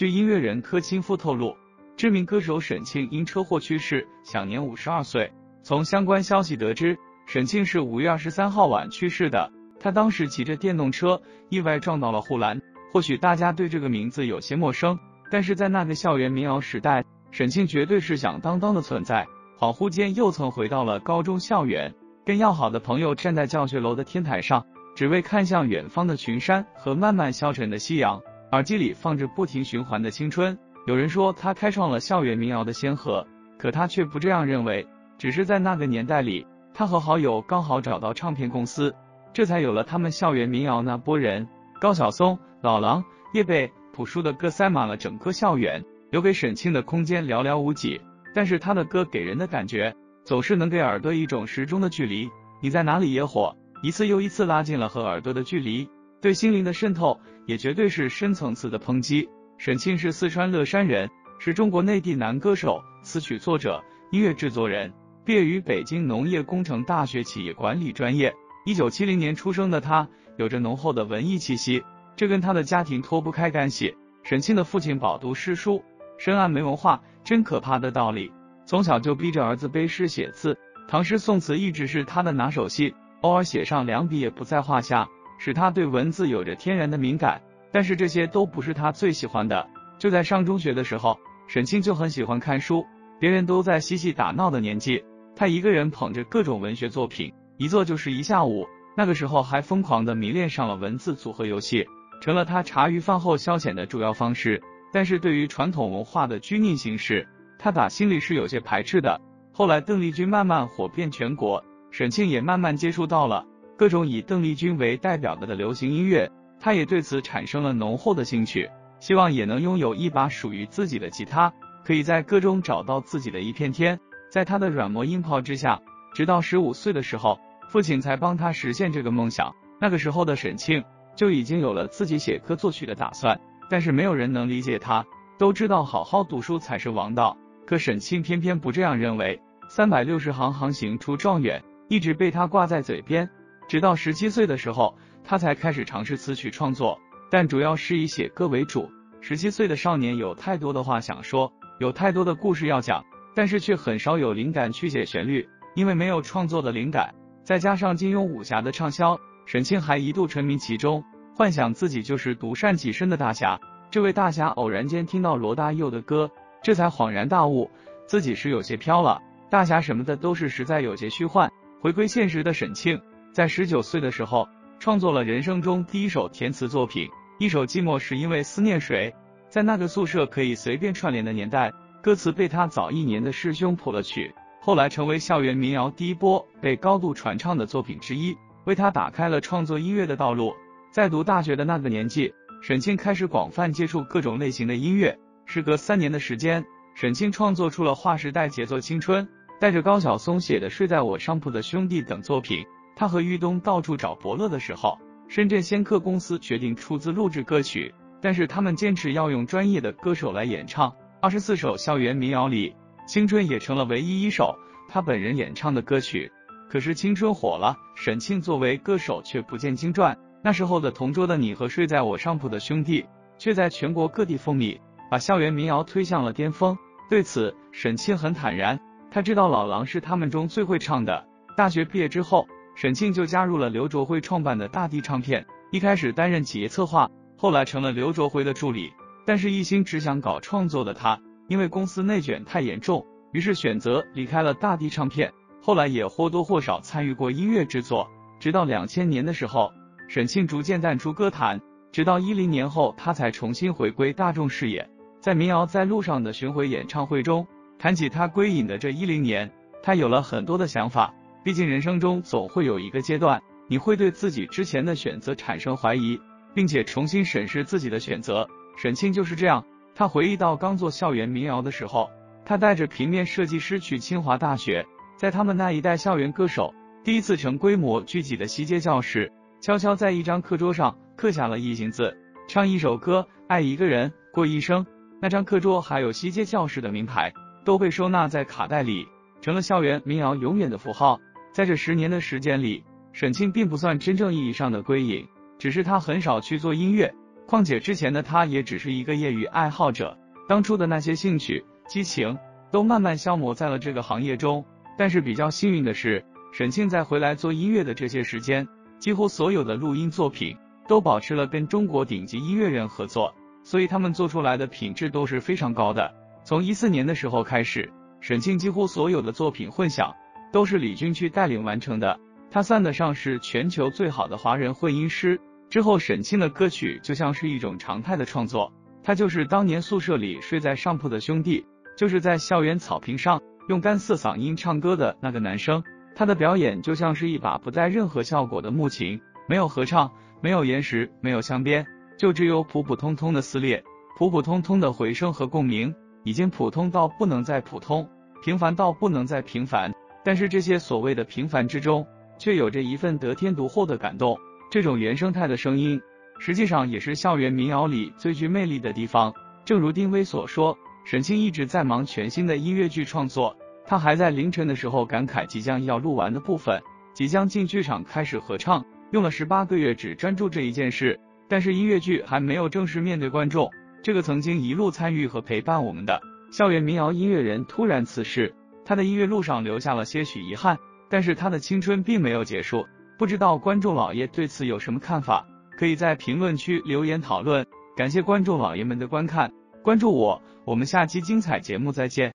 据音乐人柯清夫透露，知名歌手沈庆因车祸去世，享年五十二岁。从相关消息得知，沈庆是五月二十三号晚去世的。他当时骑着电动车，意外撞到了护栏。或许大家对这个名字有些陌生，但是在那个校园民谣时代，沈庆绝对是响当当的存在。恍惚间，又曾回到了高中校园，跟要好的朋友站在教学楼的天台上，只为看向远方的群山和慢慢消沉的夕阳。耳机里放着不停循环的青春，有人说他开创了校园民谣的先河，可他却不这样认为。只是在那个年代里，他和好友刚好找到唱片公司，这才有了他们校园民谣那波人。高晓松、老狼、叶蓓、朴树的歌塞满了整个校园，留给沈庆的空间寥寥无几。但是他的歌给人的感觉，总是能给耳朵一种时钟的距离。你在哪里野火，一次又一次拉近了和耳朵的距离。对心灵的渗透也绝对是深层次的抨击。沈庆是四川乐山人，是中国内地男歌手、词曲作者、音乐制作人，毕业于北京农业工程大学企业管理专业。一九七零年出生的他，有着浓厚的文艺气息，这跟他的家庭脱不开干系。沈庆的父亲饱读诗书，深谙没文化真可怕的道理，从小就逼着儿子背诗写字，唐诗宋词一直是他的拿手戏，偶尔写上两笔也不在话下。使他对文字有着天然的敏感，但是这些都不是他最喜欢的。就在上中学的时候，沈庆就很喜欢看书，别人都在嬉戏打闹的年纪，他一个人捧着各种文学作品，一坐就是一下午。那个时候还疯狂的迷恋上了文字组合游戏，成了他茶余饭后消遣的主要方式。但是对于传统文化的拘泥形式，他打心里是有些排斥的。后来邓丽君慢慢火遍全国，沈庆也慢慢接触到了。各种以邓丽君为代表的的流行音乐，他也对此产生了浓厚的兴趣，希望也能拥有一把属于自己的吉他，可以在歌中找到自己的一片天。在他的软磨硬泡之下，直到十五岁的时候，父亲才帮他实现这个梦想。那个时候的沈庆就已经有了自己写歌作曲的打算，但是没有人能理解他，都知道好好读书才是王道，可沈庆偏偏不这样认为。三百六十行，行行出状元，一直被他挂在嘴边。直到十七岁的时候，他才开始尝试词曲创作，但主要是以写歌为主。十七岁的少年有太多的话想说，有太多的故事要讲，但是却很少有灵感去写旋律，因为没有创作的灵感。再加上金庸武侠的畅销，沈庆还一度沉迷其中，幻想自己就是独善其身的大侠。这位大侠偶然间听到罗大佑的歌，这才恍然大悟，自己是有些飘了。大侠什么的都是实在有些虚幻，回归现实的沈庆。在十九岁的时候，创作了人生中第一首填词作品，一首寂寞是因为思念谁。在那个宿舍可以随便串联的年代，歌词被他早一年的师兄谱了曲，后来成为校园民谣第一波被高度传唱的作品之一，为他打开了创作音乐的道路。在读大学的那个年纪，沈庆开始广泛接触各种类型的音乐。时隔三年的时间，沈庆创作出了划时代杰作《青春》，带着高晓松写的《睡在我上铺的兄弟》等作品。他和玉东到处找伯乐的时候，深圳仙客公司决定出资录制歌曲，但是他们坚持要用专业的歌手来演唱。二十四首校园民谣里，《青春》也成了唯一一首他本人演唱的歌曲。可是《青春》火了，沈庆作为歌手却不见经传。那时候的《同桌的你》和《睡在我上铺的兄弟》却在全国各地风靡，把校园民谣推向了巅峰。对此，沈庆很坦然，他知道老狼是他们中最会唱的。大学毕业之后。沈庆就加入了刘卓辉创办的大地唱片，一开始担任企业策划，后来成了刘卓辉的助理。但是，一心只想搞创作的他，因为公司内卷太严重，于是选择离开了大地唱片。后来也或多或少参与过音乐制作，直到两千年的时候，沈庆逐渐淡出歌坛，直到一零年后，他才重新回归大众视野。在民谣在路上的巡回演唱会中，谈起他归隐的这一零年，他有了很多的想法。毕竟人生中总会有一个阶段，你会对自己之前的选择产生怀疑，并且重新审视自己的选择。沈庆就是这样。他回忆到刚做校园民谣的时候，他带着平面设计师去清华大学，在他们那一代校园歌手第一次成规模聚集的西街教室，悄悄在一张课桌上刻下了一行字：唱一首歌，爱一个人，过一生。那张课桌还有西街教室的名牌，都被收纳在卡带里，成了校园民谣永远的符号。在这十年的时间里，沈庆并不算真正意义上的归隐，只是他很少去做音乐，况且之前的他也只是一个业余爱好者，当初的那些兴趣、激情都慢慢消磨在了这个行业中。但是比较幸运的是，沈庆在回来做音乐的这些时间，几乎所有的录音作品都保持了跟中国顶级音乐人合作，所以他们做出来的品质都是非常高的。从一四年的时候开始，沈庆几乎所有的作品混响都是李军去带领完成的，他算得上是全球最好的华人混音师。之后，沈庆的歌曲就像是一种常态的创作。他就是当年宿舍里睡在上铺的兄弟，就是在校园草坪上用干涩嗓音唱歌的那个男生。他的表演就像是一把不带任何效果的木琴，没有合唱，没有延时，没有镶边，就只有普普通通的撕裂，普普通通的回声和共鸣，已经普通到不能再普通，平凡到不能再平凡。但是这些所谓的平凡之中，却有着一份得天独厚的感动。这种原生态的声音，实际上也是校园民谣里最具魅力的地方。正如丁薇所说，沈星一直在忙全新的音乐剧创作，他还在凌晨的时候感慨即将要录完的部分，即将进剧场开始合唱，用了十八个月只专注这一件事。但是音乐剧还没有正式面对观众，这个曾经一路参与和陪伴我们的校园民谣音乐人突然辞世，他的音乐路上留下了些许遗憾，但是他的青春并没有结束。不知道观众老爷对此有什么看法？可以在评论区留言讨论。感谢观众老爷们的观看，关注我，我们下期精彩节目再见。